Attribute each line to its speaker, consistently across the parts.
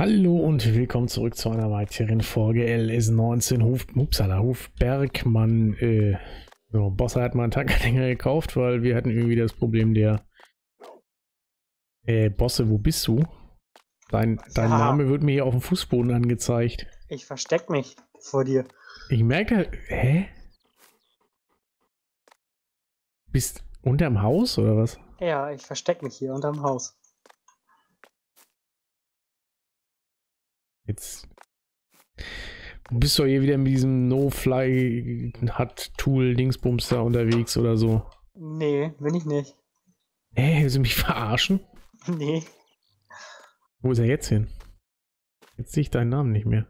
Speaker 1: Hallo und willkommen zurück zu einer weiteren Folge LS19 Hof, upsala, Hof Bergmann. Äh, so, Bossa hat mal einen Tankanhänger gekauft, weil wir hatten irgendwie das Problem der äh, Bosse, wo bist du? Dein, dein
Speaker 2: Ja.
Speaker 1: Name wird mir hier auf dem Fußboden angezeigt.
Speaker 2: Ich versteck mich vor dir.
Speaker 1: Ich merke, hä? Bist unterm Haus oder was?
Speaker 2: Ja, ich versteck mich hier unterm Haus.
Speaker 1: Jetzt Du bist doch hier wieder mit diesem No-Fly-Hut-Tool-Dingsbums da unterwegs oder so.
Speaker 2: Nee, bin ich nicht.
Speaker 1: Hä, willst du mich verarschen?
Speaker 2: Nee.
Speaker 1: Wo ist er jetzt hin? Jetzt sehe ich deinen Namen nicht mehr.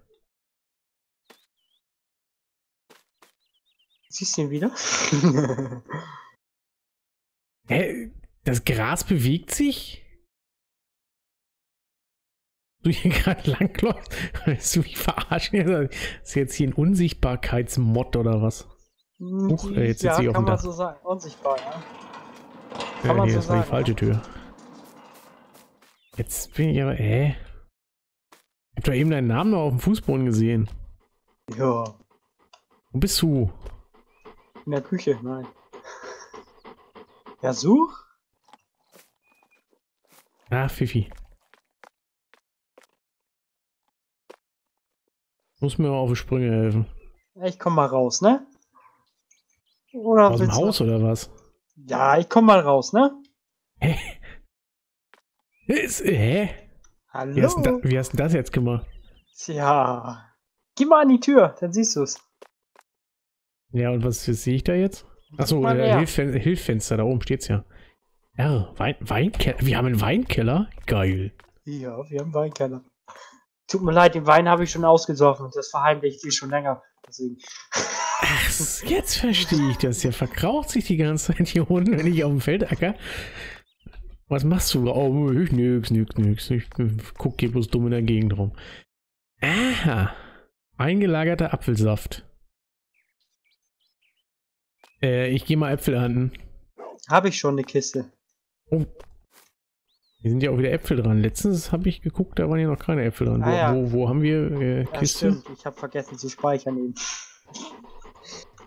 Speaker 2: Siehst du ihn wieder?
Speaker 1: Hä? Das Gras bewegt sich? Du hier gerade langläufst? Willst du mich verarschen? Das ist jetzt hier ein Unsichtbarkeitsmod oder was? Huch, äh, jetzt
Speaker 2: ja,
Speaker 1: sitze ich auf
Speaker 2: kann
Speaker 1: dem
Speaker 2: man
Speaker 1: Dach.
Speaker 2: so sagen. Unsichtbar, ja.
Speaker 1: Ja,
Speaker 2: man
Speaker 1: nee,
Speaker 2: so
Speaker 1: das war die falsche Tür. Jetzt bin ich aber, hä? Ich hab doch eben deinen Namen noch auf dem Fußboden gesehen.
Speaker 2: Ja.
Speaker 1: Wo bist du?
Speaker 2: In der Küche, nein. Ja, such?
Speaker 1: Ah, Fifi. Muss mir auf die Sprünge helfen.
Speaker 2: Ich komm mal raus, ne? Oder
Speaker 1: Aus dem
Speaker 2: willst du-
Speaker 1: Haus oder was?
Speaker 2: Ja, ich komm mal raus, ne?
Speaker 1: Hä? Ist, hä?
Speaker 2: Hallo?
Speaker 1: Wie hast, du da, wie hast du das jetzt gemacht?
Speaker 2: Tja. Geh mal an die Tür, dann siehst du's.
Speaker 1: Ja, und was sehe ich da jetzt? Achso, äh, Hilffenster, da oben steht's ja. R, Wein Weinkeller. Wir haben einen Weinkeller? Geil.
Speaker 2: Ja, wir haben einen Weinkeller. Tut mir leid, den Wein habe ich schon ausgesoffen. Das verheimlicht sie schon länger. Deswegen.
Speaker 1: Ach, jetzt verstehe ich das. Der verkraucht sich die ganze Zeit hier unten, wenn ich auf dem Feld acker. Was machst du? Oh, ich nix, nix, nix. Ich guck hier bloß dumm in der Gegend rum. Aha. Eingelagerter Apfelsaft. Äh, ich gehe mal Äpfel ernten.
Speaker 2: Habe ich schon eine Kiste.
Speaker 1: Oh. Hier sind ja auch wieder Äpfel dran. Letztens habe ich geguckt, da waren ja noch keine Äpfel dran.
Speaker 2: Ah,
Speaker 1: wo,
Speaker 2: ja.
Speaker 1: wo, wo haben wir äh,
Speaker 2: Ja,
Speaker 1: Kiste?
Speaker 2: stimmt. Ich habe vergessen zu speichern eben.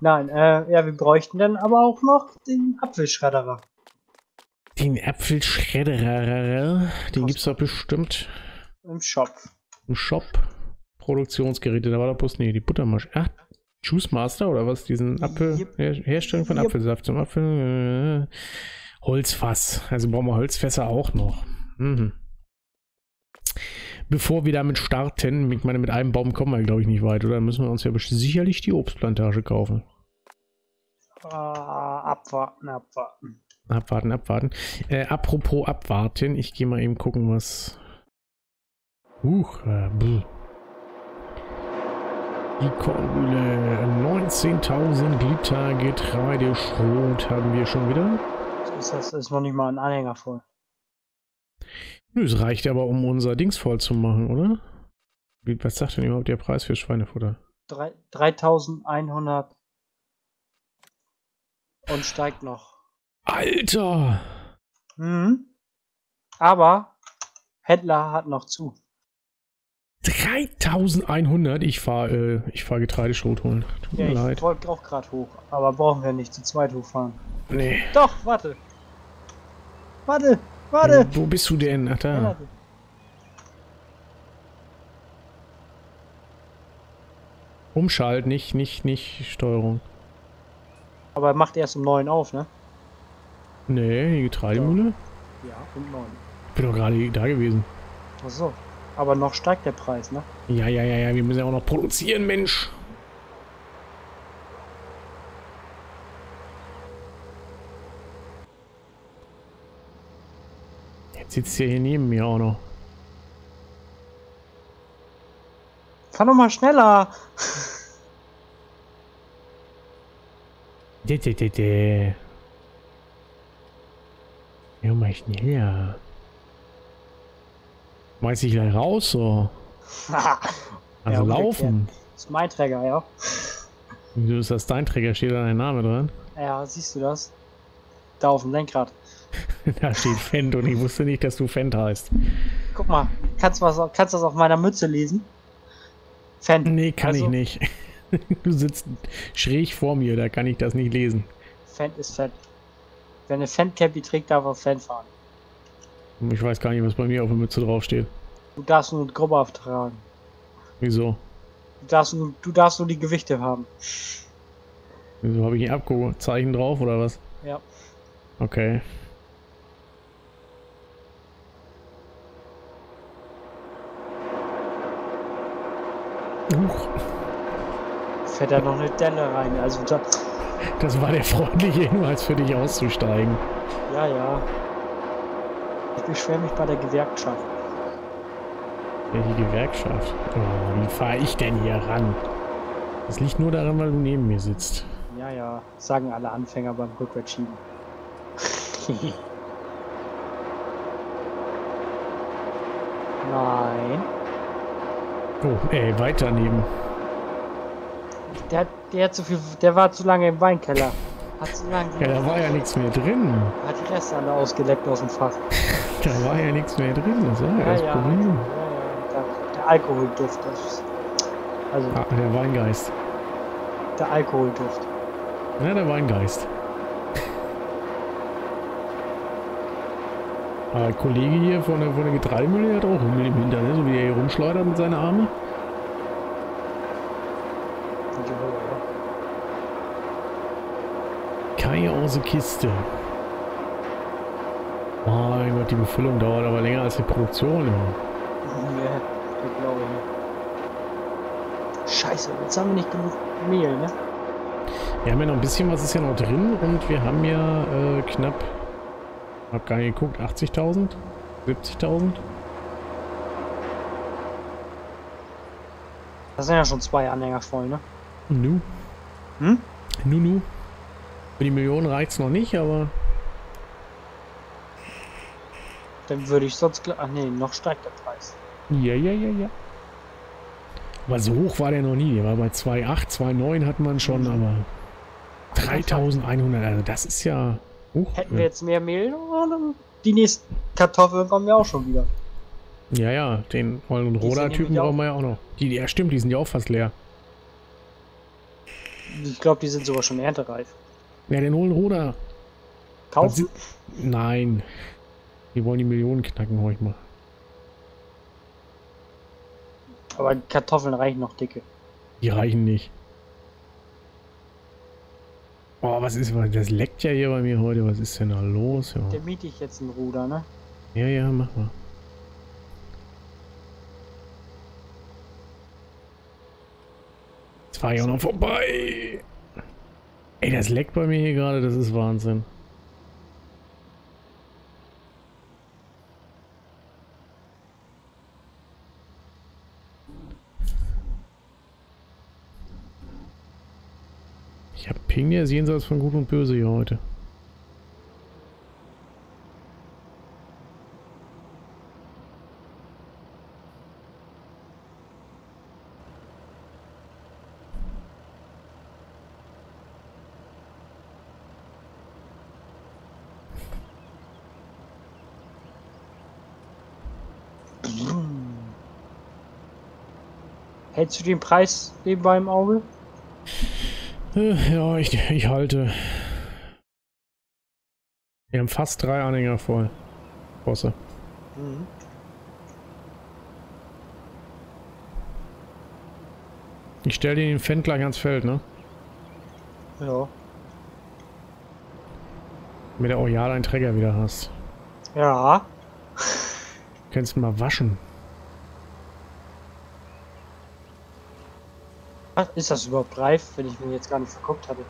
Speaker 2: Nein, äh, ja, wir bräuchten dann aber auch noch den Apfelschredderer.
Speaker 1: Den Apfelschredderer. Den gibt's doch bestimmt
Speaker 2: Im Shop.
Speaker 1: im Shop. Produktionsgeräte, da war doch bloß, nee, die Buttermaschine. Ach, Juice Master oder was? Diesen Apfel. Her Herstellung von
Speaker 2: Yep.
Speaker 1: Apfelsaft zum Apfel. Äh, Holzfass. Also brauchen wir Holzfässer auch noch. Mhm. Bevor wir damit starten, ich meine, mit einem Baum kommen wir, glaube ich, nicht weit, oder? Dann müssen wir uns ja sicherlich die Obstplantage kaufen.
Speaker 2: Ah, abwarten, abwarten.
Speaker 1: Abwarten, abwarten. Äh, apropos abwarten, ich gehe mal eben gucken, was. Huch, äh, bluh. Die Kornmühle, 19.000 Liter Getreideschrot haben wir schon wieder.
Speaker 2: Ist das ist noch nicht mal ein Anhänger voll.
Speaker 1: Nö, es reicht aber, um unser Dings voll zu machen, oder? Wie, was sagt denn überhaupt der Preis für Schweinefutter?
Speaker 2: Drei- 3100 und steigt noch.
Speaker 1: Alter!
Speaker 2: Mhm. Aber Händler hat noch zu.
Speaker 1: 3100? Ich fahre äh, ich fahr Getreideschrot holen. Tut
Speaker 2: Ja,
Speaker 1: mir
Speaker 2: ich
Speaker 1: leid.
Speaker 2: wollte auch gerade hoch, aber brauchen wir nicht zu zweit hochfahren.
Speaker 1: Nee.
Speaker 2: Doch, warte. Warte, warte.
Speaker 1: Wo bist du denn? Ach da.
Speaker 2: Warte.
Speaker 1: Umschalt, nicht, nicht, nicht Steuerung.
Speaker 2: Aber er macht erst um 9 auf, ne?
Speaker 1: Nee, die Getreidemühle?
Speaker 2: Ja, um 9.
Speaker 1: Ich bin doch gerade da gewesen.
Speaker 2: Ach so. Aber noch steigt der Preis, ne?
Speaker 1: Ja, ja, ja, ja, wir müssen ja auch noch produzieren, Mensch. Sitzt hier neben mir auch noch.
Speaker 2: Fahr doch mal schneller.
Speaker 1: Dä, dä, dä, dä. Ja, mal schneller. Schmeiß dich gleich raus, so. Also
Speaker 2: Ja,
Speaker 1: laufen.
Speaker 2: ist mein Träger, ja.
Speaker 1: Wieso ist das dein Träger? Steht da dein Name dran?
Speaker 2: Ja, siehst du das? Da auf dem Lenkrad.
Speaker 1: da steht Fendt und ich wusste nicht, dass du Fendt heißt.
Speaker 2: Guck mal, kannst du, was, kannst das auf meiner Mütze lesen?
Speaker 1: Fan. Nee, kann also, ich nicht. Du sitzt schräg vor mir, da kann ich das nicht lesen.
Speaker 2: Fan ist Fan. Wer eine Fan-Cappy trägt, darf auf Fan fahren.
Speaker 1: Ich weiß gar nicht, was bei mir auf der Mütze draufsteht.
Speaker 2: Du darfst nur Gruppe auftragen.
Speaker 1: Wieso?
Speaker 2: Du darfst, nur, du darfst nur die Gewichte haben.
Speaker 1: Wieso habe ich ein Abko-Zeichen drauf oder was?
Speaker 2: Ja.
Speaker 1: Okay.
Speaker 2: Huch. Fährt da noch eine Delle rein, also da
Speaker 1: Das war der freundliche Hinweis für dich auszusteigen.
Speaker 2: Ja, ja. Ich beschwere mich bei der Gewerkschaft.
Speaker 1: Welche Gewerkschaft? Oh, wie fahre ich denn hier ran? Das liegt nur daran, weil du neben mir sitzt.
Speaker 2: Ja, ja. Sagen alle Anfänger beim Rückwärtsschieben. Nein.
Speaker 1: Oh, ey, weiter neben.
Speaker 2: Der, der, hat zu viel, der war zu lange im Weinkeller. Hat zu lange
Speaker 1: ja, da war ja nichts mehr drin.
Speaker 2: Hat die Reste alle ausgeleckt aus dem Fach.
Speaker 1: da war ja nichts mehr drin, das war ja, ja das ja, Problem. Ja,
Speaker 2: der, der Alkoholduft. Das,
Speaker 1: also, ah, der Weingeist.
Speaker 2: Der Alkoholduft.
Speaker 1: Ja, der Weingeist. Der Kollege hier von der, von der Getreidemühle hat auch Hummel im Hintern, ne? so wie er hier rumschleudert mit seinen Armen. Kai aus der Kiste. Mein Gott, die Befüllung dauert aber länger als die Produktion. Ja,
Speaker 2: ja ich glaube nicht. Scheiße, jetzt haben wir nicht genug Mehl, ne?
Speaker 1: Wir haben ja noch ein bisschen was ist ja noch drin und wir haben ja äh, knapp, hab gar nicht geguckt, 80.000? 70.000?
Speaker 2: Das sind ja schon zwei Anhänger voll, ne?
Speaker 1: Nu. Hm? Nu, nu. Für die Millionen reicht es noch nicht, aber...
Speaker 2: Dann würde ich sonst... Ach nee, noch steigt der Preis.
Speaker 1: Ja, ja, ja, ja. Aber so hoch war der noch nie. Der war bei 2,8, 2,9 hat man schon, aber... 3100, also das ist ja...
Speaker 2: Hoch, Hätten wir jetzt mehr Mehl, die nächsten Kartoffeln kommen ja auch schon wieder.
Speaker 1: Ja, ja, den Rollen- und Roder-Typen brauchen wir ja auch noch. Die, ja stimmt, die sind ja auch fast leer.
Speaker 2: Ich glaube, die sind sogar schon erntereif.
Speaker 1: Ja, den holen Ruder.
Speaker 2: Kaufen?
Speaker 1: Nein. Die wollen die Millionen knacken heute mal.
Speaker 2: Aber Kartoffeln reichen noch dicke.
Speaker 1: Die reichen nicht. Oh, was ist, das leckt ja hier bei mir heute. Was ist denn da los? Ja.
Speaker 2: Der miete ich jetzt ein Ruder, ne?
Speaker 1: Ja, ja, mach mal. Jetzt fahre ich auch noch vorbei. Ey, das leckt bei mir hier gerade, das ist Wahnsinn. Ping jetzt jenseits von Gut und Böse hier heute.
Speaker 2: Hältst du den Preis nebenbei im Auge?
Speaker 1: Äh, ja, ich, ich halte. Wir haben fast drei Anhänger voll. Bosse. Mhm. Ich stelle dir den Fan gleich ans Feld, ne?
Speaker 2: Ja.
Speaker 1: Damit du auch ja deinen Träger wieder hast.
Speaker 2: Ja.
Speaker 1: Kannst du mal waschen.
Speaker 2: Ist das überhaupt reif, wenn ich mir jetzt gar nicht verguckt hatte?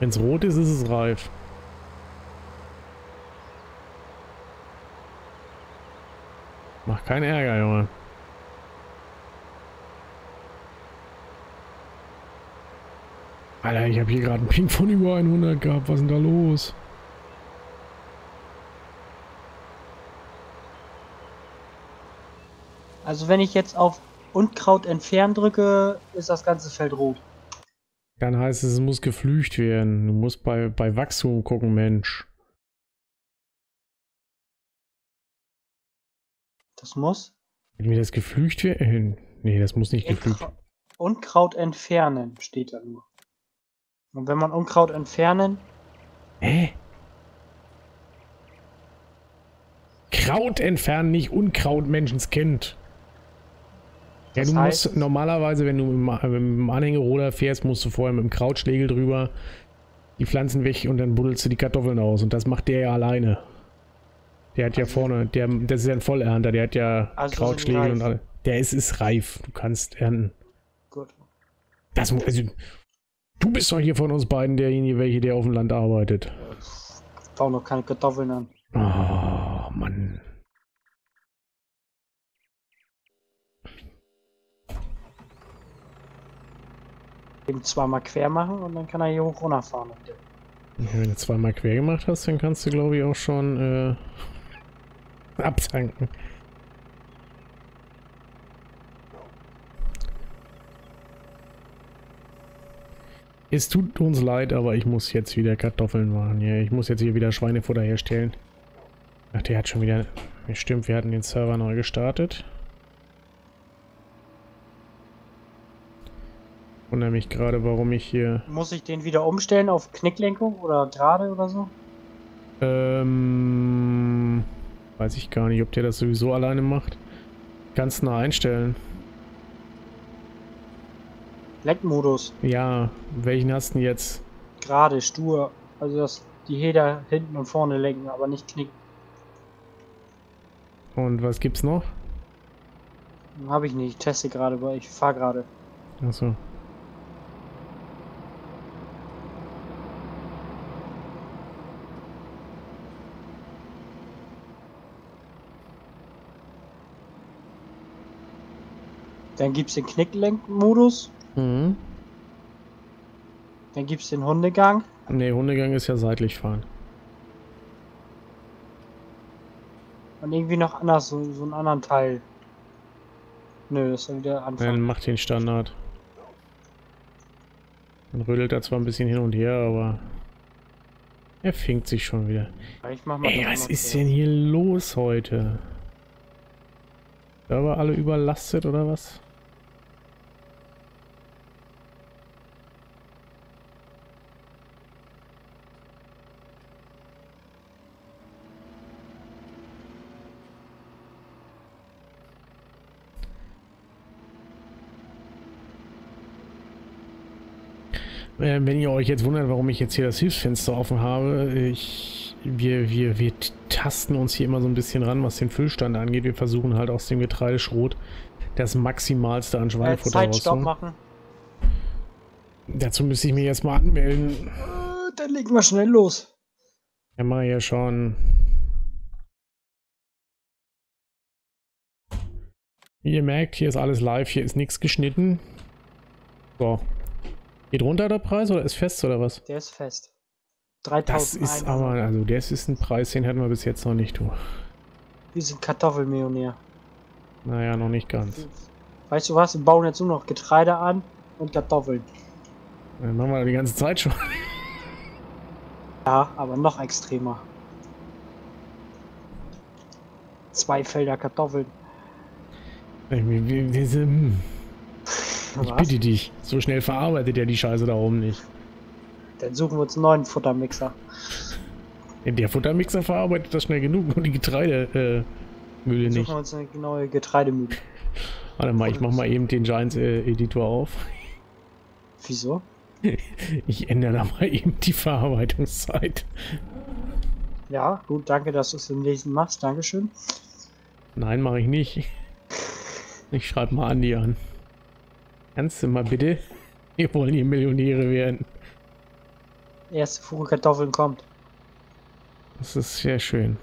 Speaker 1: Wenn es rot ist, ist es reif. Mach keinen Ärger, Junge. Alter, ich habe hier gerade einen Ping von über 100 gehabt. Was ist denn da los?
Speaker 2: Also wenn ich jetzt auf Unkraut entfernen drücke, ist das ganze Feld rot.
Speaker 1: Dann heißt es, es muss geflücht werden. Du musst bei, bei Wachstum gucken, Mensch.
Speaker 2: Das muss.
Speaker 1: Wenn mir das geflügt wird. Äh, nee, das muss nicht geflügt.
Speaker 2: Unkrau- Unkraut entfernen steht da nur. Und wenn man Unkraut entfernen,
Speaker 1: Hä? Kraut entfernen, nicht Unkraut Menschenskind. Ja,
Speaker 2: Das
Speaker 1: du
Speaker 2: heißt-
Speaker 1: musst normalerweise, wenn du mit dem- Anhängeroder fährst, musst du vorher mit dem Krautschlägel drüber die Pflanzen weg und dann buddelst du die Kartoffeln aus. Und das macht der ja alleine. Der hat ja vorne, der, das ist ja ein Vollernter, der hat ja
Speaker 2: Also
Speaker 1: Krautschlägel und alles. Der ist, ist reif. Du kannst ernten.
Speaker 2: gut.
Speaker 1: Das, also, du bist doch hier von uns beiden derjenige, welche der auf dem Land arbeitet.
Speaker 2: Bau noch keine Kartoffeln an.
Speaker 1: Oh, Mann.
Speaker 2: Eben zweimal quer machen und dann kann er hier hoch runterfahren.
Speaker 1: Ja, Wenn du zweimal quer gemacht hast, dann kannst du, glaube ich, auch schon äh, abtanken. Es tut uns leid, aber ich muss jetzt wieder Kartoffeln machen. Ja, ich muss jetzt hier wieder Schweinefutter herstellen. Ach, der hat schon wieder... Stimmt, wir hatten den Server neu gestartet. Wundere mich gerade, warum ich hier...
Speaker 2: Muss ich den wieder umstellen auf Knicklenkung oder gerade oder so?
Speaker 1: Ähm, weiß ich gar nicht, ob der das sowieso alleine macht. Kannst du nah einstellen.
Speaker 2: Lenkmodus.
Speaker 1: Ja, welchen hast du denn jetzt?
Speaker 2: Gerade, stur. Also dass die Heder hinten und vorne lenken, aber nicht knicken.
Speaker 1: Und was gibt's noch?
Speaker 2: Habe ich nicht. Ich teste gerade, weil ich fahre gerade.
Speaker 1: Achso.
Speaker 2: Dann gibt's den Knicklenkmodus.
Speaker 1: Mhm.
Speaker 2: Dann gibt's den Hundegang.
Speaker 1: Ne, Hundegang ist ja seitlich fahren.
Speaker 2: Und irgendwie noch anders, so, so einen anderen Teil. Nö, das ist ja wieder
Speaker 1: Dann
Speaker 2: Anfang.
Speaker 1: mach den Standard. Dann rödelt er zwar ein bisschen hin und her, aber er fängt sich schon wieder.
Speaker 2: Ich mach mal
Speaker 1: Ey, was ist denn hier los heute? Server alle überlastet oder was? Äh, Wenn ihr euch jetzt wundert, warum ich jetzt hier das Hilfsfenster offen habe, ich, wir, wir, wir tasten uns hier immer so ein bisschen ran, was den Füllstand angeht. Wir versuchen halt aus dem Getreideschrot das Maximalste an
Speaker 2: Äh,
Speaker 1: Schweinefutter
Speaker 2: Zeitstopp
Speaker 1: rauszuholen.
Speaker 2: machen.
Speaker 1: Dazu müsste ich mich erstmal anmelden.
Speaker 2: Äh, dann legen wir schnell los.
Speaker 1: Ja, mal hier schon. Wie ihr merkt, hier ist alles live, hier ist nichts geschnitten. So. Geht runter der Preis oder ist fest oder was?
Speaker 2: Der ist fest.
Speaker 1: Das
Speaker 2: 3000
Speaker 1: ist aber, also das ist ein Preis, den hatten wir bis jetzt noch nicht, du.
Speaker 2: Wir sind Kartoffelmillionär.
Speaker 1: Naja, noch nicht ganz.
Speaker 2: Weißt du was? Wir bauen jetzt nur noch Getreide an und Kartoffeln.
Speaker 1: Dann machen wir die ganze Zeit schon.
Speaker 2: Ja, aber noch extremer. Zwei Felder Kartoffeln.
Speaker 1: Ich, bitte dich, so schnell verarbeitet er die Scheiße da oben nicht.
Speaker 2: Dann suchen wir uns einen neuen Futtermixer.
Speaker 1: Der Futtermixer verarbeitet das schnell genug und die Getreidemühle äh, Mühle
Speaker 2: Suchen
Speaker 1: nicht.
Speaker 2: wir uns eine neue Getreidemühle.
Speaker 1: Warte mal, ich mach mal eben den Giants-Editor auf.
Speaker 2: Wieso?
Speaker 1: Ich ändere da mal eben die Verarbeitungszeit.
Speaker 2: Ja, gut, danke, dass du es im Lesen machst. Dankeschön.
Speaker 1: Nein, mache ich nicht. Ich schreibe mal Andi an. Kannst du mal bitte? Wir wollen hier Millionäre werden.
Speaker 2: Erste Fuhre Kartoffeln kommt.
Speaker 1: Das ist sehr schön.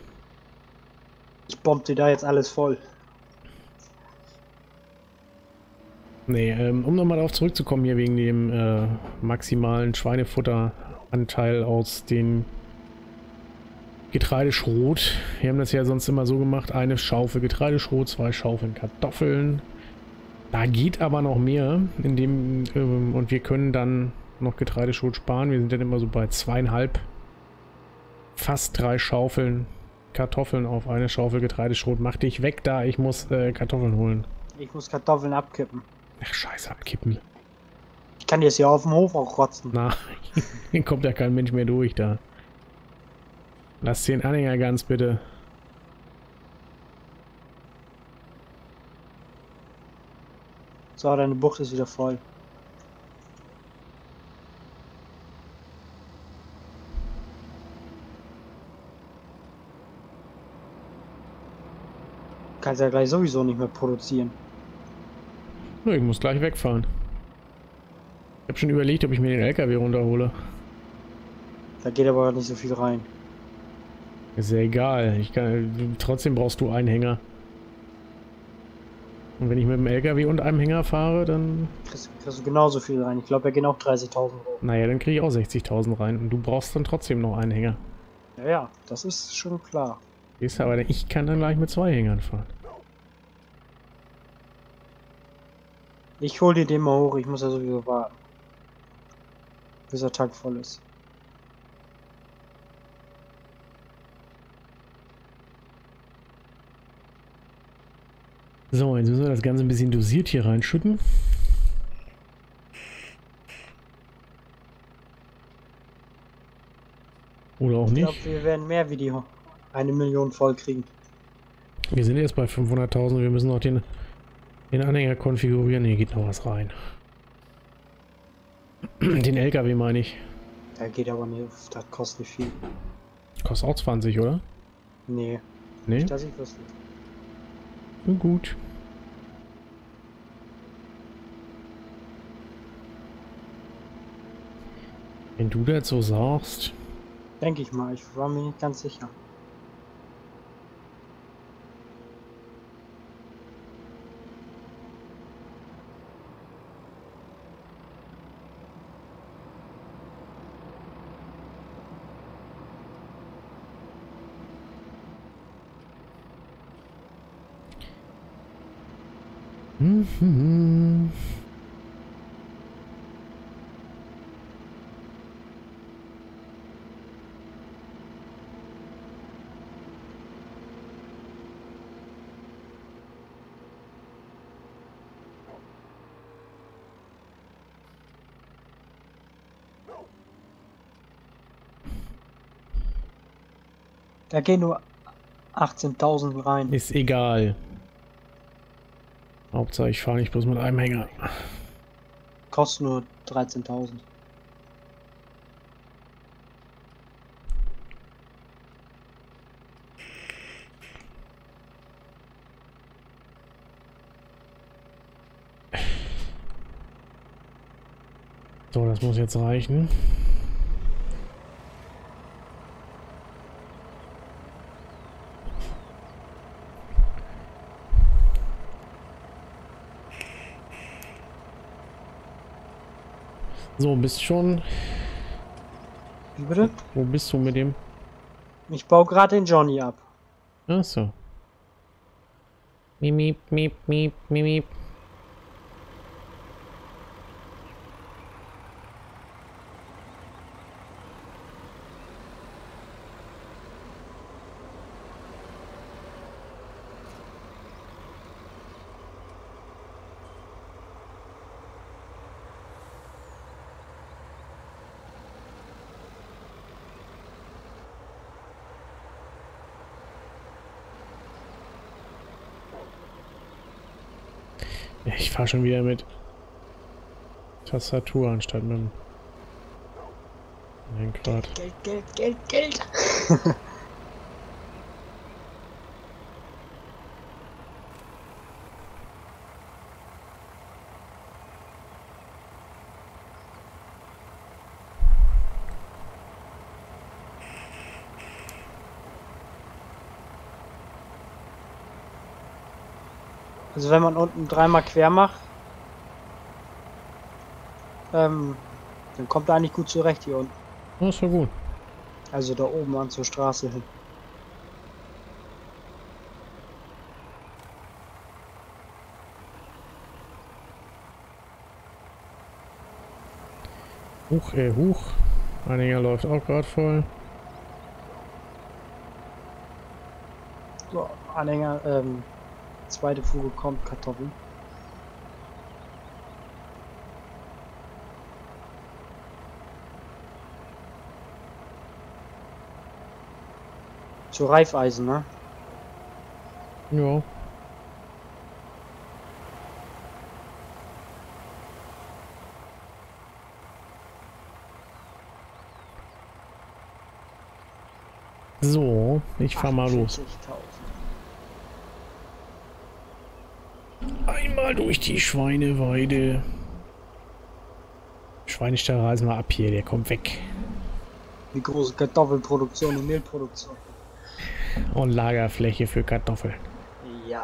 Speaker 2: Ich bomb dir da jetzt alles voll.
Speaker 1: Nee, ähm, um nochmal darauf zurückzukommen hier wegen dem äh, maximalen Schweinefutteranteil aus den Getreideschrot. Wir haben das ja sonst immer so gemacht, eine Schaufel Getreideschrot, zwei Schaufeln Kartoffeln. Da geht aber noch mehr, in dem, ähm, und wir können dann noch Getreideschrot sparen. Wir sind dann immer so bei zweieinhalb, fast drei Schaufeln Kartoffeln auf eine Schaufel Getreideschrot. Mach dich weg da, ich muss äh, Kartoffeln holen.
Speaker 2: Ich muss Kartoffeln abkippen.
Speaker 1: Ach, scheiße, abkippen.
Speaker 2: Ich kann jetzt hier auf dem Hof auch rotzen.
Speaker 1: Na, hier kommt ja kein Mensch mehr durch da. Lass den Anhänger ganz bitte.
Speaker 2: So, deine Bucht ist wieder voll. Kannst ja gleich sowieso nicht mehr produzieren.
Speaker 1: Ich muss gleich wegfahren. Ich habe schon überlegt, ob ich mir den LKW runterhole.
Speaker 2: Da geht aber nicht so viel rein.
Speaker 1: Ist ja egal. Ich kann, trotzdem brauchst du einen Hänger. Und wenn ich mit dem LKW und einem Hänger fahre, dann...
Speaker 2: Kriegst, kriegst du genauso viel rein. Ich glaube, er gehen auch 30.000 Euro.
Speaker 1: Naja, dann kriege ich auch 60.000 rein. Und du brauchst dann trotzdem noch einen Hänger.
Speaker 2: Ja, ja, das ist schon klar.
Speaker 1: Ist aber ich kann dann gleich mit zwei Hängern fahren.
Speaker 2: Ich hol dir den mal hoch, ich muss ja sowieso warten. Bis der Tag voll ist.
Speaker 1: So, jetzt müssen wir das Ganze ein bisschen dosiert hier reinschütten. Oder auch
Speaker 2: Ich
Speaker 1: nicht.
Speaker 2: glaube, wir werden mehr wie die eine Million voll kriegen.
Speaker 1: Wir sind jetzt bei 500.000. Wir müssen noch den, den Anhänger konfigurieren. Hier geht noch was rein. Den LKW meine ich.
Speaker 2: Der geht aber nicht, das kostet nicht viel.
Speaker 1: Kostet auch 20, oder?
Speaker 2: Nee,
Speaker 1: Nee?
Speaker 2: nicht, dass ich wüsste.
Speaker 1: Na gut. Wenn du das so sagst.
Speaker 2: Denke ich mal, ich war mir nicht ganz sicher. Da gehen nur 18.000 rein.
Speaker 1: Ist egal. Hauptsache ich fahre nicht bloß mit einem Hänger.
Speaker 2: Kostet nur 13.000.
Speaker 1: So, das muss jetzt reichen. So, bist schon.
Speaker 2: Wie bitte?
Speaker 1: Wo bist du mit dem?
Speaker 2: Ich baue gerade den Johnny ab.
Speaker 1: Ach so. Miep, miep, miep, miep, miep, Ich fahre schon wieder mit Tastatur anstatt mit dem Lenkrad.
Speaker 2: Geld, Geld, Geld, Geld. Also wenn man unten dreimal quer macht, ähm, dann kommt er eigentlich gut zurecht hier unten.
Speaker 1: Oh, ist ja gut.
Speaker 2: Also da oben an zur Straße hin.
Speaker 1: Huch, ey, huch. Anhänger läuft auch gerade voll.
Speaker 2: Anhänger, ähm, zweite Fuge kommt Kartoffeln. Zu Reifeisen, ne?
Speaker 1: Ja. So, ich fahr mal los. Einmal durch die Schweineweide. Schweinestall reisen wir ab hier, der kommt weg.
Speaker 2: Die große Kartoffelproduktion und Mehlproduktion.
Speaker 1: Und Lagerfläche für Kartoffeln.
Speaker 2: Ja.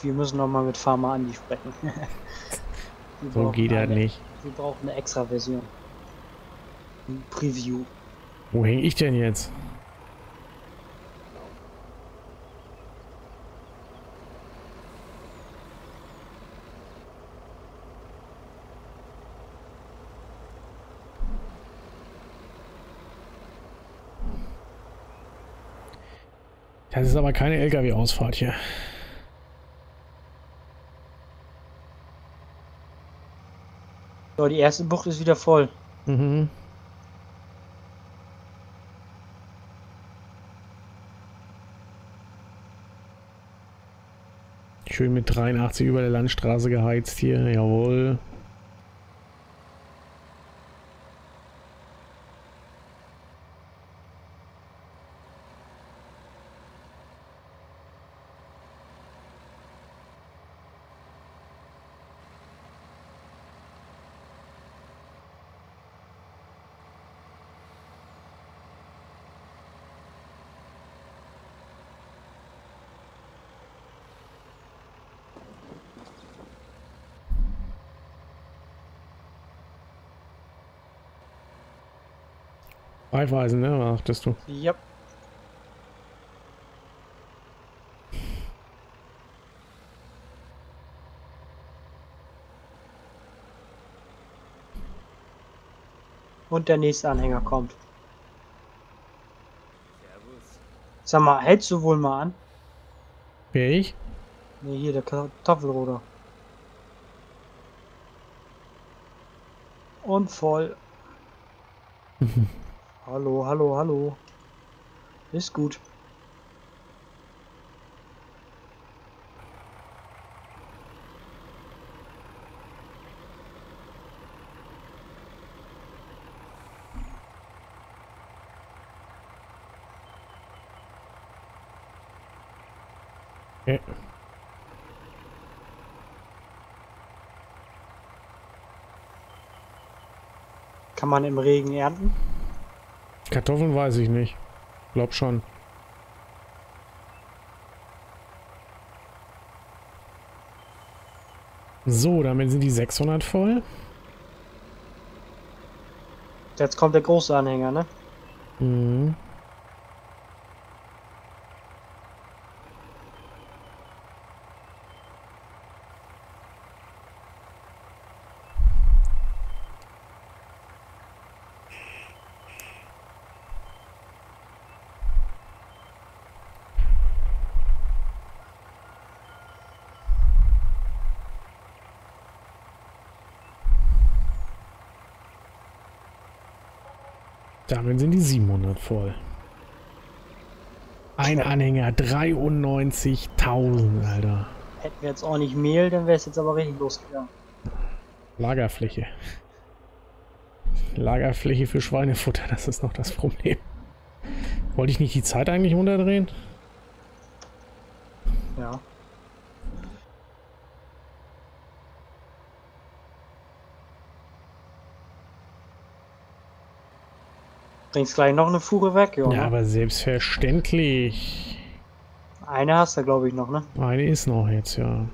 Speaker 2: Wir müssen noch mal mit Pharma Andi sprechen. Wir
Speaker 1: So geht er nicht.
Speaker 2: Wir brauchen eine extra Version. Ein Preview.
Speaker 1: Wo hänge ich denn jetzt? Das ist aber keine LKW-Ausfahrt hier.
Speaker 2: So, die erste Bucht ist wieder voll.
Speaker 1: Mhm. Schön mit 83 über der Landstraße geheizt hier, jawohl. Reifeisen, ne? Achtest du.
Speaker 2: Ja. Und der nächste Anhänger kommt. Sag mal, hältst du wohl mal an?
Speaker 1: Wer ich?
Speaker 2: Ne, hier der Kartoffelroder. Und voll. hallo, hallo, hallo. Ist gut.
Speaker 1: Okay.
Speaker 2: Kann man im Regen ernten?
Speaker 1: Kartoffeln weiß ich nicht. Glaub schon. So, damit sind die 600 voll.
Speaker 2: Jetzt kommt der große Anhänger, ne?
Speaker 1: Mhm. Damit sind die 700 voll. Ein Anhänger, 93.000, Alter.
Speaker 2: Hätten wir jetzt ordentlich Mehl, dann wäre es jetzt aber richtig losgegangen.
Speaker 1: Lagerfläche. Lagerfläche für Schweinefutter, das ist noch das Problem. Wollte ich nicht die Zeit eigentlich runterdrehen?
Speaker 2: Ja. Bringst gleich noch eine Fuhre weg,
Speaker 1: Ja,
Speaker 2: Junge.
Speaker 1: aber selbstverständlich.
Speaker 2: Eine hast du, glaube ich, noch, ne?
Speaker 1: Eine ist noch jetzt, ja.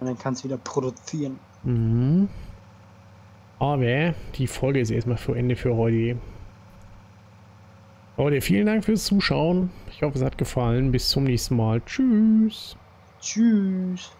Speaker 2: Und dann kannst du wieder produzieren.
Speaker 1: Mhm. Aber die Folge ist erstmal für Ende für heute. Leute, vielen Dank fürs Zuschauen. Ich hoffe, es hat gefallen. Bis zum nächsten Mal. Tschüss.
Speaker 2: Tschüss.